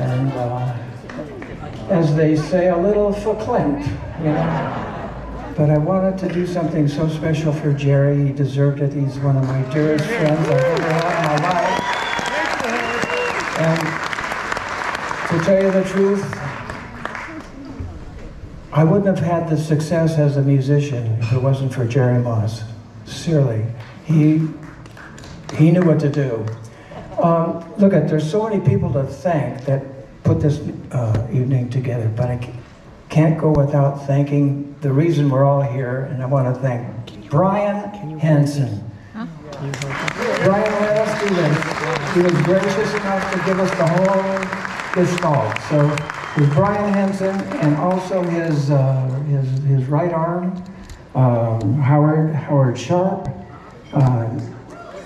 Uh, as they say, a little verklempt, you know. But I wanted to do something so special for Jerry. He deserved it. He's one of my dearest friends I've ever had in my life. And to tell you the truth, I wouldn't have had the success as a musician if it wasn't for Jerry Moss. Sincerely. He, he knew what to do. Um, look at, there's so many people to thank that put this uh, evening together, but I can't go without thanking the reason we're all here, and I want to thank Brian Henson. Brian let us do this. He was gracious enough to give us the whole gestalt. So with Brian Henson and also his, uh, his, his right arm, um, Howard, Howard Sharp. Uh,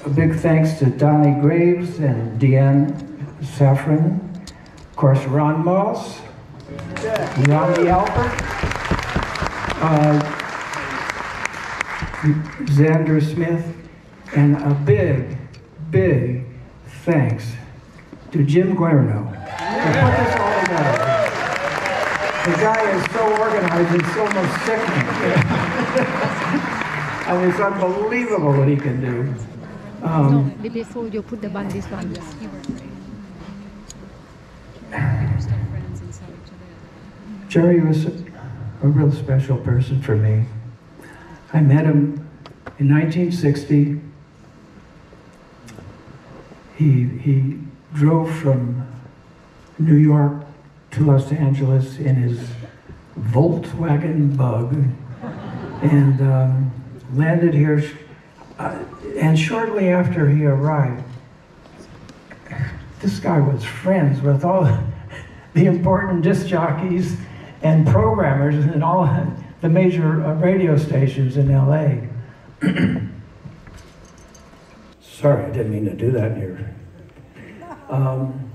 a big thanks to Donnie Graves and Deanne Saffron. Of course, Ron Moss, Ronnie Albert, uh, Xander Smith, and a big, big thanks to Jim Guerinot. The guy is so organized, it's almost sickening. I mean, it's unbelievable what he can do. Um, they told you put the band this one? Jerry was a, a real special person for me. I met him in 1960. He, he drove from New York to Los Angeles in his Volkswagen bug and um, landed here. Uh, and shortly after he arrived, this guy was friends with all the important disc jockeys and programmers and all the major uh, radio stations in LA. Sorry, I didn't mean to do that here. Um,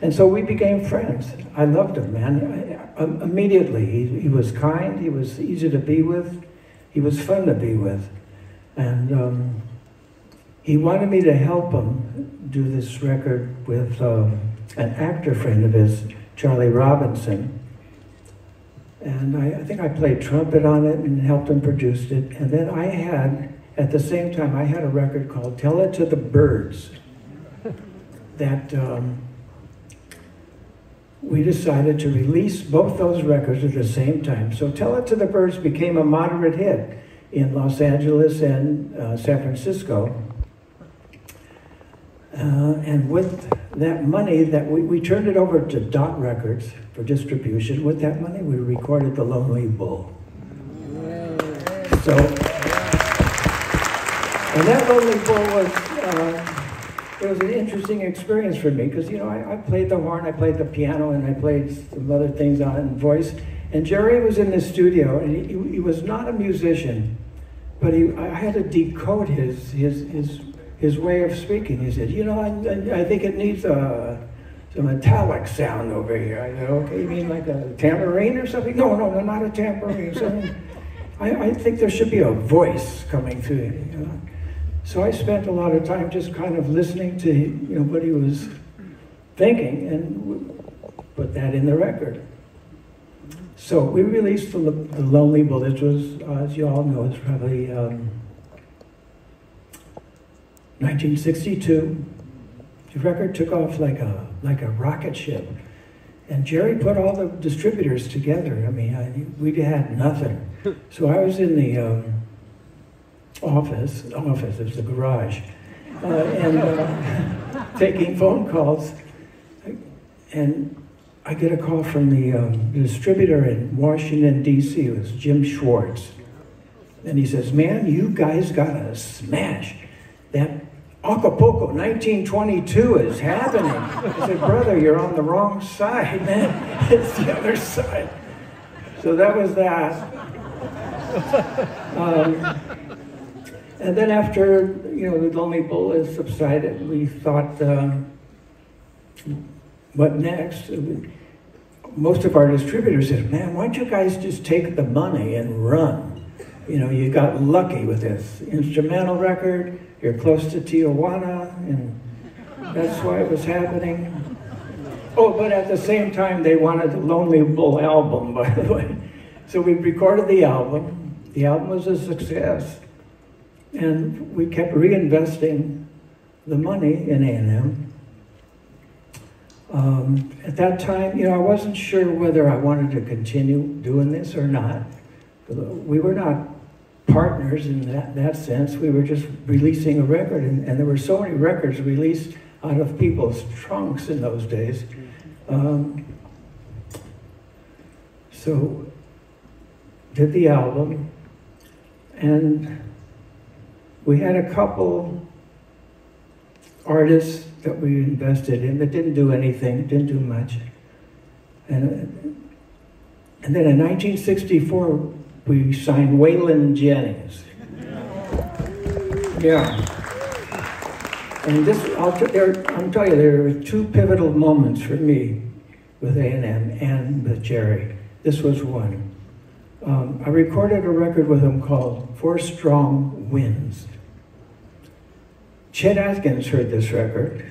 and so we became friends. I loved him, man. I, I, immediately, he, he was kind, he was easy to be with, he was fun to be with. And um, he wanted me to help him do this record with um, an actor friend of his, Charlie Robinson. And I, I, think I played trumpet on it and helped him produce it. And then I had, at the same time, I had a record called Tell It to the Birds that um, we decided to release both those records at the same time. So Tell It to the Birds became a moderate hit in Los Angeles and uh, San Francisco. Uh, and with that money that we, we turned it over to Dot Records for distribution. With that money, we recorded The Lonely Bull. So, and that Lonely Bull was, uh, it was an interesting experience for me because, you know, I, I, played the horn, I played the piano, and I played some other things on it and voice. And Jerry was in the studio, and he, he was not a musician, but he, I had to decode his, his, his his way of speaking. He said, you know, I, I think it needs a, a metallic sound over here. I said, okay, you mean like a tambourine or something? No, no, no, not a tambourine. So I, I think there should be a voice coming through. You know? So I spent a lot of time just kind of listening to you know what he was thinking and put that in the record. So we released the, the Lonely Bull, which was, uh, as you all know, it's probably um, 1962, the record took off like a like a rocket ship, and Jerry put all the distributors together. I mean, I, we had nothing, so I was in the um, office. Office, it was the garage, uh, and uh, taking phone calls, and I get a call from the, um, distributor in Washington D.C. It was Jim Schwartz, and he says, "Man, you guys got a smash." that Acapulco 1922 is happening. I said, brother, you're on the wrong side, man. It's the other side. So that was that. Um, and then after, you know, the Lonely Bull has subsided, we thought, um, what next? Most of our distributors said, man, why don't you guys just take the money and run? You know, you got lucky with this instrumental record you're close to Tijuana, and that's why it was happening. Oh, but at the same time, they wanted the Lonely Bull album, by the way. So we recorded the album. The album was a success. And we kept reinvesting the money in A&M. Um, at that time, you know, I wasn't sure whether I wanted to continue doing this or not. We were not partners in that, that sense. We were just releasing a record, and, and there were so many records released out of people's trunks in those days. Um, so, did the album, and we had a couple artists that we invested in that didn't do anything, didn't do much. And, and then in 1964, we signed Waylon Jennings. Yeah. And this, I'll, there, I'll tell you, there were two pivotal moments for me with A&M and with Jerry. This was one. Um, I recorded a record with him called Four Strong Winds. Chet Atkins heard this record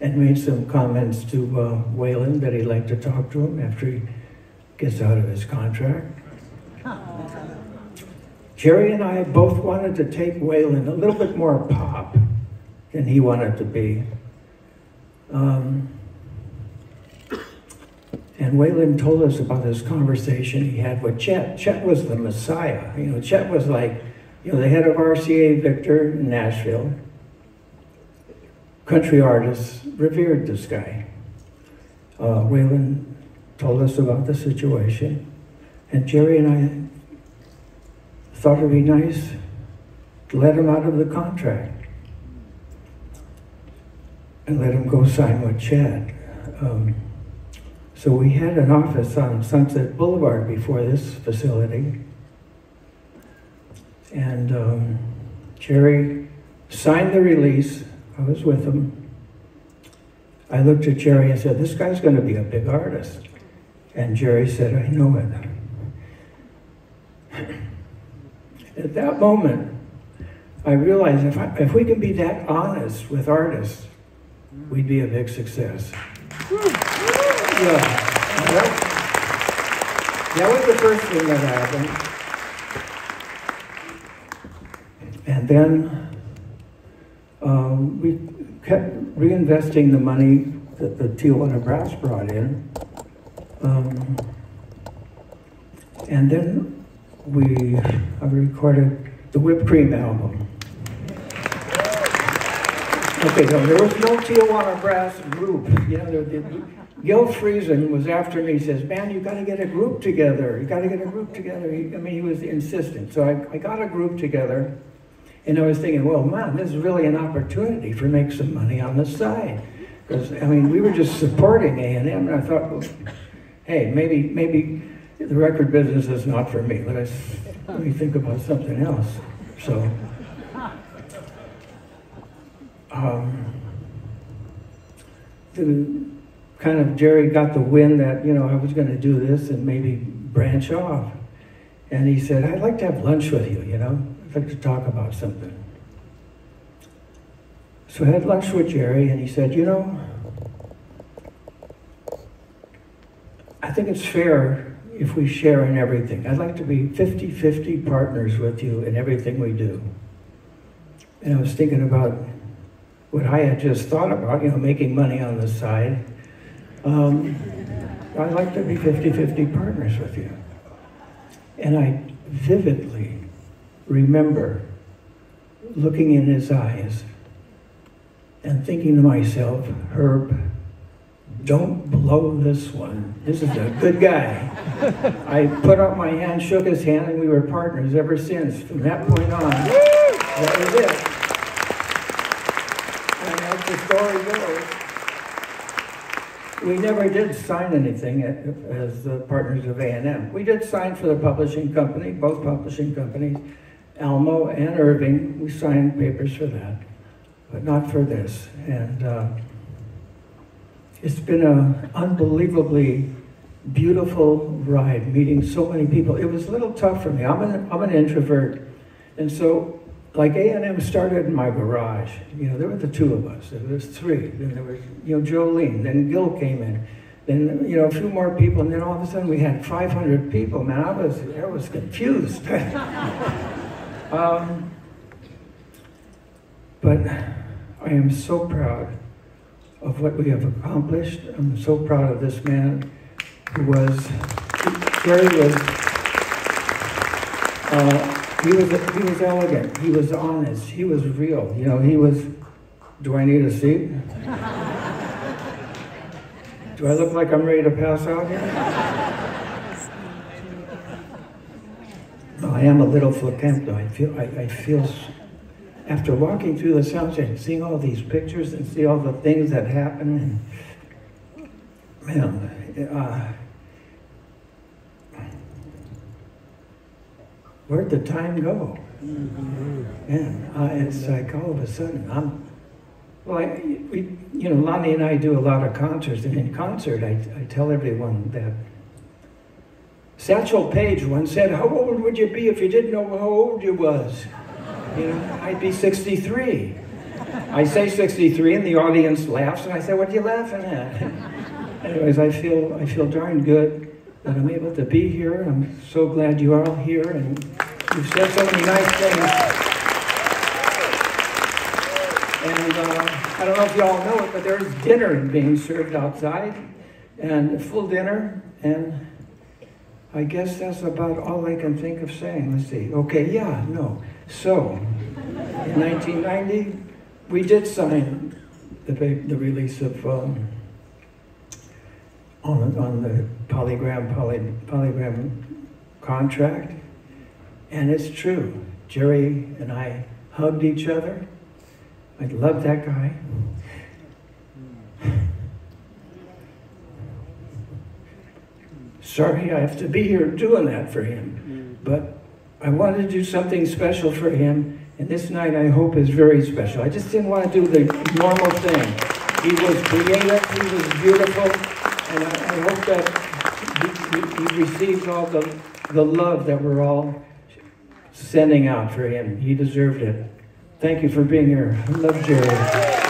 and made some comments to uh, Waylon that he'd like to talk to him after he gets out of his contract. Jerry and I both wanted to take Waylon a little bit more pop than he wanted to be. Um, and Waylon told us about this conversation he had with Chet. Chet was the messiah. You know, Chet was like, you know, the head of RCA Victor in Nashville. Country artists revered this guy. Uh, Waylon told us about the situation. And Jerry and I thought it'd be nice to let him out of the contract and let him go sign with Chad. Um, so we had an office on Sunset Boulevard before this facility. And um, Jerry signed the release. I was with him. I looked at Jerry and said, this guy's going to be a big artist. And Jerry said, I know it. At that moment, I realized if, I, if we can be that honest with artists, we'd be a big success. Yeah. That, that was the first thing that happened. And then um, we kept reinvesting the money that the Tijuana Brass brought in. Um, and then we I recorded the Whipped Cream album. Okay, so there was no Tijuana Brass group. You know, the, Gil Friesen was after me. He says, "Man, you got to get a group together. You got to get a group together." He, I mean, he was insistent. So I, I got a group together, and I was thinking, "Well, man, this is really an opportunity for make some money on the side." Because I mean, we were just supporting A and M, and I thought, well, "Hey, maybe maybe the record business is not for me. Let us let me think about something else." So. Um, the kind of Jerry got the wind that, you know, I was going to do this and maybe branch off. And he said, I'd like to have lunch with you, you know? To talk about something. So I had lunch with Jerry and he said, you know, I think it's fair if we share in everything. I'd like to be 50-50 partners with you in everything we do. And I was thinking about what I had just thought about, you know, making money on the side. Um, I'd like to be 50-50 partners with you. And I vividly remember looking in his eyes and thinking to myself, Herb, don't blow this one. This is a good guy. I put up my hand, shook his hand, and we were partners ever since. From that point on, that was it. And as the story goes, we never did sign anything as uh, partners of A&M. We did sign for the publishing company, both publishing companies, Almo and Irving. We signed papers for that, but not for this. And uh, it's been an unbelievably beautiful ride, meeting so many people. It was a little tough for me. I'm an, I'm an introvert, and so like A&M started in my garage. You know, there were the two of us. There was three. Then there was, you know, Jolene. Then Gil came in. then you know a few more people, and then all of a sudden we had 500 people. Man, I was I was confused. um, but I am so proud of what we have accomplished. I'm so proud of this man who was Jerry was. Uh, he was he was elegant. He was honest. He was real. You know, he was. Do I need a seat? Do I look like I'm ready to pass out here? No, I am a little flippant though. I feel I, I feel after walking through the sunset and seeing all these pictures and see all the things that happen. and Man, uh, where'd the time go? Man, uh, it's like all of a sudden I'm. Well, I, we, you know, Lani and I do a lot of concerts, and in concert, I, I tell everyone that Satchel Paige once said, "How old would you be if you didn't know how old you was?" You know, I'd be 63. I say 63, and the audience laughs, and I say, "What are you laughing at?" Anyways, I feel I feel darn good that I'm able to be here. I'm so glad you are all here, and you've said so many nice things. And uh, I don't know if you all know it, but there's dinner being served outside, and full dinner, and I guess that's about all I can think of saying. Let's see. Okay, yeah, no. So, in 1990, we did sign the, the release of um, on, on the polygram poly, polygram contract, and it's true. Jerry and I hugged each other. I love that guy. Sorry I have to be here doing that for him, mm. but I wanted to do something special for him, and this night I hope is very special. I just didn't want to do the normal thing. He was creative, he was beautiful, and I, I hope that he, he, he receives all the, the love that we're all sending out for him. He deserved it. Thank you for being here. I love Jerry.